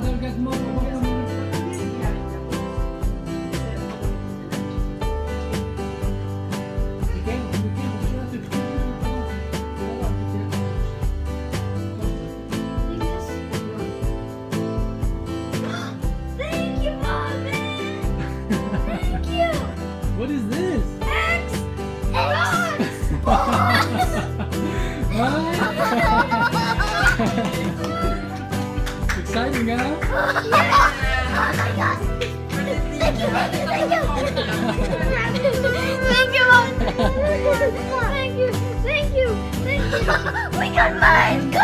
Thank you, Mommy! Thank you! What is this? Exciting, huh? Oh my god! Thank you, thank you, thank you! Thank you! Thank you, thank you, thank you! We got mine!